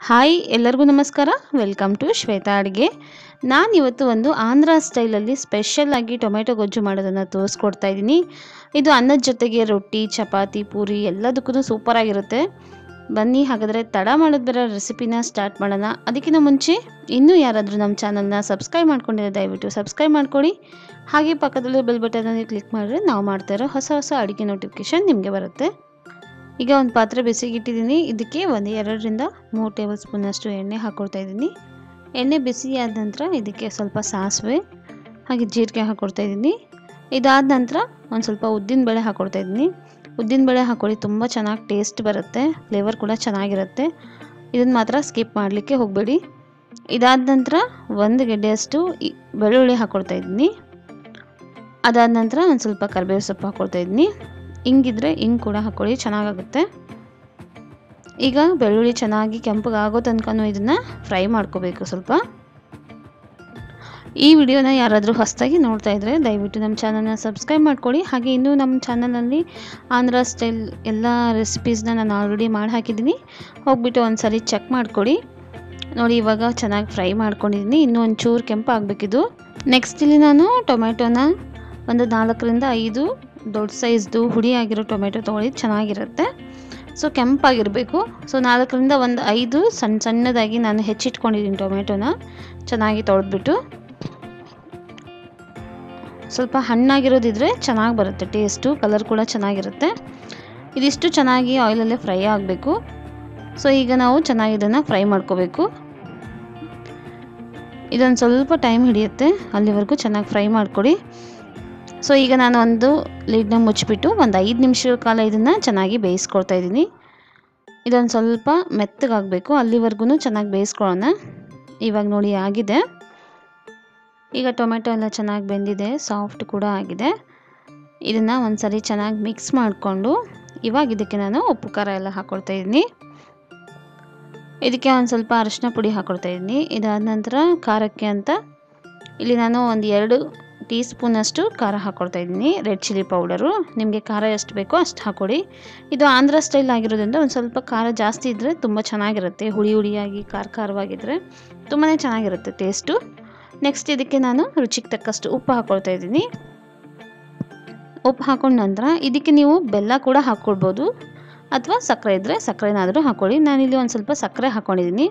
Hi, ಎಲ್ಲರಿಗೂ ನಮಸ್ಕಾರ. Welcome to Shweta ಅಡುಗೆ. ನಾನಿವತ್ತು ಒಂದು ಆಂಧ್ರ ಸ್ಟೈಲಲ್ಲಿ ಸ್ಪೆಷಲ್ಲಾಗಿ ಟೊಮೆಟೊ ಗೊಜ್ಜು ಮಾಡೋದನ್ನು ತೋರಿಸ್ಕೊಡ್ತಾ ಇದ್ದೀನಿ. ಇದು ಅನ್ನದ ಜೊತೆಗೆ ರೊಟ್ಟಿ, ಚಪಾತಿ, ಪೂರಿ ಎಲ್ಲದಕ್ಕೂ ಸೂಪರಾಗಿರುತ್ತೆ ಬನ್ನಿ, ಹಾಗಾದರೆ ತಡ ಮಾಡೋದು ಬೇರೆ ರೆಸಿಪಿನ ಸ್ಟಾರ್ಟ್ ಮಾಡೋಣ. ಅದಕ್ಕಿಂತ ಮುಂಚೆ, ಇನ್ನೂ ಯಾರಾದರೂ ನಮ್ಮ ಚಾನಲ್ನ ಸಬ್ಸ್ಕ್ರೈಬ್ ಮಾಡ್ಕೊಂಡಿರೋ ದಯವಿಟ್ಟು ಸಬ್ಸ್ಕ್ರೈಬ್ ಮಾಡ್ಕೊಳ್ಳಿ ಹಾಗೆ ಪಕ್ಕದಲ್ಲಿ ಬೆಲ್ ಬಟನಲ್ಲಿ ಕ್ಲಿಕ್ ಮಾಡಿದ್ರೆ ನಾವು ಮಾಡ್ತಾ ಇರೋ ಹೊಸ ಹೊಸ ಅಡುಗೆ ನೋಟಿಫಿಕೇಷನ್ ನಿಮಗೆ ಬರುತ್ತೆ. ಈಗ ಒಂದು ಪಾತ್ರೆ ಬಿಸಿಗಿಟ್ಟಿದ್ದೀನಿ. ಇದಕ್ಕೆ ಒಂದು ಎರಡರಿಂದ ಮೂರು ಟೇಬಲ್ ಸ್ಪೂನಷ್ಟು ಎಣ್ಣೆ ಹಾಕ್ಕೊಡ್ತಾ ಇದ್ದೀನಿ. ಎಣ್ಣೆ ಬಿಸಿ ಆದ ನಂತರ ಇದಕ್ಕೆ ಸ್ವಲ್ಪ ಸಾಸಿವೆ, ಹಾಗೆ ಜೀರಿಗೆ ಹಾಕ್ಕೊಡ್ತಾ ಇದ್ದೀನಿ. ಇದಾದ ನಂತರ ಒಂದು ಸ್ವಲ್ಪ ಉದ್ದಿನಬೇಳೆ ಹಾಕ್ಕೊಡ್ತಾ ಇದ್ದೀನಿ. ಉದ್ದಿನಬೇಳೆ ಹಾಕ್ಕೊಳ್ಳಿ ತುಂಬ ಚೆನ್ನಾಗಿ ಟೇಸ್ಟ್ ಬರುತ್ತೆ ಫ್ಲೇವರ್ ಕೂಡ ಚೆನ್ನಾಗಿರುತ್ತೆ. ಇದನ್ನು ಮಾತ್ರ ಸ್ಕಿಪ್ ಮಾಡಲಿಕ್ಕೆ ಹೋಗಬೇಡಿ. ಇದಾದ ನಂತರ ಒಂದು ಗೆಡ್ಡೆಯಷ್ಟು ಬೆಳ್ಳುಳ್ಳಿ ಹಾಕ್ಕೊಡ್ತಾ ಇದ್ದೀನಿ. ಅದಾದ ನಂತರ ಒಂದು ಸ್ವಲ್ಪ ಕರಿಬೇವು ಸೊಪ್ಪು ಹಾಕ್ಕೊಡ್ತಾ ಇದ್ದೀನಿ. ಹಿಂಗಿದ್ರೆ ಹಿಂಗೆ ಕೂಡ ಹಾಕ್ಕೊಳ್ಳಿ ಚೆನ್ನಾಗಾಗುತ್ತೆ. ಈಗ ಬೆಳ್ಳುಳ್ಳಿ ಚೆನ್ನಾಗಿ ಕೆಂಪಗಾಗೋ ತನಕನೂ ಇದನ್ನು ಫ್ರೈ ಮಾಡ್ಕೋಬೇಕು ಸ್ವಲ್ಪ. ಈ ವಿಡಿಯೋನ ಯಾರಾದರೂ ಹೊಸದಾಗಿ ನೋಡ್ತಾ ಇದ್ದರೆ ದಯವಿಟ್ಟು ನಮ್ಮ ಚಾನಲ್ನ ಸಬ್ಸ್ಕ್ರೈಬ್ ಮಾಡ್ಕೊಳ್ಳಿ. ಹಾಗೆ ಇನ್ನೂ ನಮ್ಮ ಚಾನಲಲ್ಲಿ ಆಂಧ್ರ ಸ್ಟೈಲ್ ಎಲ್ಲ ರೆಸಿಪೀಸ್ನ ನಾನು ಆಲ್ರೆಡಿ ಮಾಡಿ ಹಾಕಿದ್ದೀನಿ ಹೋಗ್ಬಿಟ್ಟು ಒಂದು ಸರಿ ಚೆಕ್ ಮಾಡ್ಕೊಳ್ಳಿ. ನೋಡಿ ಇವಾಗ ಚೆನ್ನಾಗಿ ಫ್ರೈ ಮಾಡ್ಕೊಂಡಿದ್ದೀನಿ. ಇನ್ನೂ ಒಂದು ಚೂರು ಕೆಂಪು ಆಗಬೇಕಿದು ನೆಕ್ಸ್ಟ್ ಇಲ್ಲಿ ನಾನು ಟೊಮೆಟೊನ ಒಂದು ನಾಲ್ಕರಿಂದ ಐದು ದೊಡ್ಡ ಸೈಜ್ದು ಆಗಿರೋ ಟೊಮೆಟೊ ತೊಗೊಳ್ಳಿ ಚೆನ್ನಾಗಿರುತ್ತೆ. ಸೊ ಕೆಂಪಾಗಿರಬೇಕು. ಸೊ ನಾಲ್ಕರಿಂದ ಒಂದು ಐದು ಸಣ್ಣ ಸಣ್ಣದಾಗಿ ನಾನು ಹೆಚ್ಚಿಟ್ಕೊಂಡಿದ್ದೀನಿ ಟೊಮೆಟೊನ. ಚೆನ್ನಾಗಿ ತೊಳೆದ್ಬಿಟ್ಟು. ಸ್ವಲ್ಪ ಹಣ್ಣಾಗಿರೋದಿದ್ರೆ ಚೆನ್ನಾಗಿ ಬರುತ್ತೆ, ಟೇಸ್ಟು, ಕಲರ್ ಕೂಡ ಚೆನ್ನಾಗಿರುತ್ತೆ. ಇದಿಷ್ಟು ಚೆನ್ನಾಗಿ ಆಯಿಲಲ್ಲೇ ಫ್ರೈ ಆಗಬೇಕು. ಸೊ ಈಗ ನಾವು ಚೆನ್ನಾಗಿ ಇದನ್ನು ಫ್ರೈ ಮಾಡ್ಕೋಬೇಕು. ಇದೊಂದು ಸ್ವಲ್ಪ ಟೈಮ್ ಹಿಡಿಯುತ್ತೆ. ಅಲ್ಲಿವರೆಗೂ ಚೆನ್ನಾಗಿ ಫ್ರೈ ಮಾಡಿಕೊಡಿ. ಸೊ ಈಗ ನಾನು ಒಂದು ಲೀಡ್ನ ಮುಚ್ಚಿಬಿಟ್ಟು ಒಂದು ಐದು ನಿಮಿಷಗಳ ಕಾಲ ಇದನ್ನು ಚೆನ್ನಾಗಿ ಬೇಯಿಸ್ಕೊಳ್ತಾ ಇದ್ದೀನಿ. ಇದೊಂದು ಸ್ವಲ್ಪ ಮೆತ್ತಗಾಗಬೇಕು. ಅಲ್ಲಿವರೆಗೂ ಚೆನ್ನಾಗಿ ಬೇಯಿಸ್ಕೊಳ್ಳೋಣ. ಇವಾಗ ನೋಡಿ ಆಗಿದೆ. ಈಗ ಟೊಮೆಟೊ ಎಲ್ಲ ಚೆನ್ನಾಗಿ ಬೆಂದಿದೆ. ಸಾಫ್ಟ್ ಕೂಡ ಆಗಿದೆ. ಇದನ್ನು ಒಂದು ಸರಿ ಚೆನ್ನಾಗಿ ಮಿಕ್ಸ್ ಮಾಡಿಕೊಂಡು ಇವಾಗ ಇದಕ್ಕೆ ನಾನು ಉಪ್ಪು ಖಾರ ಎಲ್ಲ ಹಾಕ್ಕೊಳ್ತಾ ಇದ್ದೀನಿ. ಇದಕ್ಕೆ ಒಂದು ಸ್ವಲ್ಪ ಅರಿಶಿನ ಪುಡಿ ಹಾಕ್ಕೊಳ್ತಾ ಇದ್ದೀನಿ. ಇದಾದ ನಂತರ ಖಾರಕ್ಕೆ ಅಂತ ಇಲ್ಲಿ ನಾನು ಒಂದು ಎರಡು ಟೀ ಸ್ಪೂನಷ್ಟು ಖಾರ ಹಾಕ್ಕೊಳ್ತಾ ಇದ್ದೀನಿ. ರೆಡ್ ಚಿಲ್ಲಿ ಪೌಡರು ನಿಮಗೆ ಖಾರ ಎಷ್ಟು ಬೇಕೋ ಅಷ್ಟು ಹಾಕ್ಕೊಡಿ ಇದು ಆಂಧ್ರ ಸ್ಟೈಲ್ ಆಗಿರೋದ್ರಿಂದ ಒಂದು ಸ್ವಲ್ಪ ಖಾರ ಜಾಸ್ತಿ ಇದ್ದರೆ ತುಂಬ ಚೆನ್ನಾಗಿರುತ್ತೆ. ಹುಳಿ ಹುಳಿಯಾಗಿ, ಖಾರ ಖಾರವಾಗಿದ್ದರೆ ತುಂಬಾ ಚೆನ್ನಾಗಿರುತ್ತೆ ಟೇಸ್ಟು ನೆಕ್ಸ್ಟ್ ಇದಕ್ಕೆ ನಾನು ರುಚಿಗೆ ತಕ್ಕಷ್ಟು ಉಪ್ಪು ಹಾಕ್ಕೊಳ್ತಾ ಇದ್ದೀನಿ. ಉಪ್ಪು ಹಾಕೊಂಡ ನಂತರ ಇದಕ್ಕೆ ನೀವು ಬೆಲ್ಲ ಕೂಡ ಹಾಕ್ಕೊಳ್ಬೋದು ಅಥವಾ ಸಕ್ಕರೆ ಇದ್ದರೆ ಸಕ್ಕರೆನಾದರೂ ಹಾಕ್ಕೊಳ್ಳಿ ನಾನಿಲ್ಲಿ ಒಂದು ಸ್ವಲ್ಪ ಸಕ್ಕರೆ ಹಾಕ್ಕೊಂಡಿದ್ದೀನಿ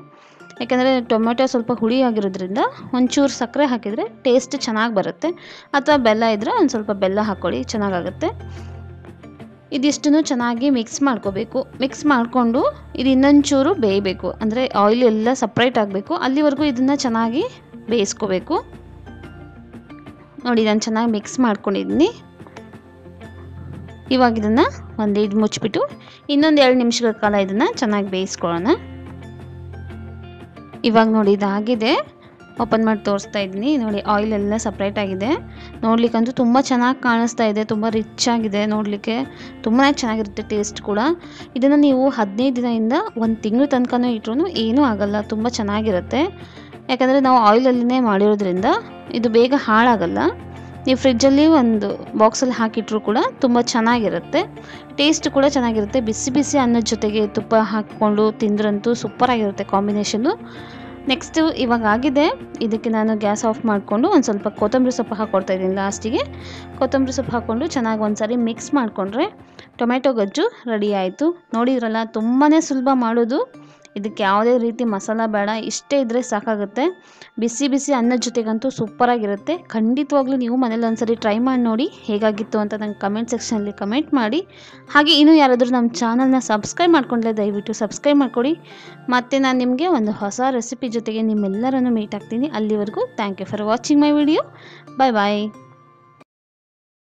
ಯಾಕೆಂದರೆ ಟೊಮೆಟೊ ಸ್ವಲ್ಪ ಹುಳಿ ಆಗಿರೋದ್ರಿಂದ ಒಂಚೂರು ಸಕ್ಕರೆ ಹಾಕಿದರೆ ಟೇಸ್ಟ್ ಚೆನ್ನಾಗಿ ಬರುತ್ತೆ. ಅಥವಾ ಬೆಲ್ಲ ಇದ್ದರೆ ಒಂದು ಸ್ವಲ್ಪ ಬೆಲ್ಲ ಹಾಕ್ಕೊಳ್ಳಿ ಚೆನ್ನಾಗಾಗುತ್ತೆ. ಇದಿಷ್ಟನ್ನು ಚೆನ್ನಾಗಿ ಮಿಕ್ಸ್ ಮಾಡ್ಕೋಬೇಕು. ಮಿಕ್ಸ್ ಮಾಡಿಕೊಂಡು ಇದು ಇನ್ನೊಂಚೂರು ಬೇಯಬೇಕು. ಅಂದರೆ ಆಯಿಲ್ ಎಲ್ಲ ಸಪ್ರೇಟ್ ಆಗಬೇಕು. ಅಲ್ಲಿವರೆಗೂ ಇದನ್ನು ಚೆನ್ನಾಗಿ ಬೇಯಿಸ್ಕೋಬೇಕು. ನೋಡಿ, ನಾನು ಚೆನ್ನಾಗಿ ಮಿಕ್ಸ್ ಮಾಡ್ಕೊಂಡಿದ್ದೀನಿ ಇವಾಗ ಇದನ್ನು ಒಂದು ಇದು ಮುಚ್ಚಿಬಿಟ್ಟು ಇನ್ನೊಂದು ಎರಡು ನಿಮಿಷಗಳ ಕಾಲ ಇದನ್ನು ಚೆನ್ನಾಗಿ ಬೇಯಿಸ್ಕೊಳ್ಳೋಣ. ಇವಾಗ ನೋಡಿ ಇದಾಗಿದೆ ಓಪನ್ ಮಾಡಿ ತೋರಿಸ್ತಾ ಇದ್ದೀನಿ. ನೋಡಿ ಆಯಿಲ್ ಎಲ್ಲ ಸಪ್ರೇಟ್ ಆಗಿದೆ. ನೋಡ್ಲಿಕ್ಕಂತೂ ತುಂಬ ಚೆನ್ನಾಗಿ ಕಾಣಿಸ್ತಾ ಇದೆ. ತುಂಬ ರಿಚ್ ಆಗಿದೆ ನೋಡಲಿಕ್ಕೆ. ತುಂಬಾ ಚೆನ್ನಾಗಿರುತ್ತೆ ಟೇಸ್ಟ್ ಕೂಡ. ಇದನ್ನು ನೀವು ಹದಿನೈದು ದಿನದಿಂದ ಒಂದು ತಿಂಗಳು ತನಕನೂ ಇಟ್ರೂ ಏನೂ ಆಗಲ್ಲ. ತುಂಬ ಚೆನ್ನಾಗಿರುತ್ತೆ. ಯಾಕಂದರೆ ನಾವು ಆಯಿಲಲ್ಲಿನೇ ಮಾಡಿರೋದ್ರಿಂದ ಇದು ಬೇಗ ಹಾಳಾಗಲ್ಲ. ನೀವು ಫ್ರಿಜ್ಜಲ್ಲಿ ಒಂದು ಬಾಕ್ಸಲ್ಲಿ ಹಾಕಿಟ್ರೂ ಕೂಡ ತುಂಬ ಚೆನ್ನಾಗಿರುತ್ತೆ. ಟೇಸ್ಟ್ ಕೂಡ ಚೆನ್ನಾಗಿರುತ್ತೆ. ಬಿಸಿ ಬಿಸಿ ಅನ್ನದ ಜೊತೆಗೆ ತುಪ್ಪ ಹಾಕಿಕೊಂಡು ತಿಂದ್ರಂತೂ ಸೂಪರಾಗಿರುತ್ತೆ ಕಾಂಬಿನೇಷನ್ನು ನೆಕ್ಸ್ಟು ಇವಾಗ ಆಗಿದೆ. ಇದಕ್ಕೆ ನಾನು ಗ್ಯಾಸ್ ಆಫ್ ಮಾಡಿಕೊಂಡು ಒಂದು ಸ್ವಲ್ಪ ಕೊತ್ತಂಬರಿ ಸೊಪ್ಪು ಹಾಕ್ಕೊಡ್ತಾ ಇದ್ದೀನಿ ಲಾಸ್ಟಿಗೆ ಕೊತ್ತಂಬರಿ ಸೊಪ್ಪು ಹಾಕ್ಕೊಂಡು ಚೆನ್ನಾಗಿ ಒಂದು ಸಾರಿ ಮಿಕ್ಸ್ ಮಾಡಿಕೊಂಡ್ರೆ ಟೊಮೆಟೊ ಗೊಜ್ಜು ರೆಡಿ ಆಯಿತು. ನೋಡಿದ್ರಲ್ಲ ತುಂಬಾ ಸುಲಭ ಮಾಡೋದು. ಇದಕ್ಕೆ ಯಾವುದೇ ರೀತಿ ಮಸಾಲ ಬೇಡ, ಇಷ್ಟೇ ಇದ್ದರೆ ಸಾಕಾಗುತ್ತೆ. ಬಿಸಿ ಬಿಸಿ ಅನ್ನದ ಜೊತೆಗಂತೂ ಸೂಪರಾಗಿರುತ್ತೆ ಖಂಡಿತವಾಗ್ಲೂ ನೀವು ಮನೇಲಿ ಒಂದ್ಸರಿ ಟ್ರೈ ಮಾಡಿ ನೋಡಿ ಹೇಗಾಗಿತ್ತು ಅಂತ ನಂಗೆ ಕಮೆಂಟ್ ಸೆಕ್ಷನಲ್ಲಿ ಕಮೆಂಟ್ ಮಾಡಿ. ಹಾಗೆ ಇನ್ನೂ ಯಾರಾದರೂ ನಮ್ಮ ಚಾನಲ್ನ ಸಬ್ಸ್ಕ್ರೈಬ್ ಮಾಡ್ಕೊಂಡ್ಲೆ ದಯವಿಟ್ಟು ಸಬ್ಸ್ಕ್ರೈಬ್ ಮಾಡ್ಕೊಡಿ. ಮತ್ತು ನಾನು ನಿಮಗೆ ಒಂದು ಹೊಸ ರೆಸಿಪಿ ಜೊತೆಗೆ ನಿಮ್ಮೆಲ್ಲರನ್ನು ಮೀಟ್ ಆಗ್ತೀನಿ. ಅಲ್ಲಿವರೆಗೂ thank you for watching my video bye bye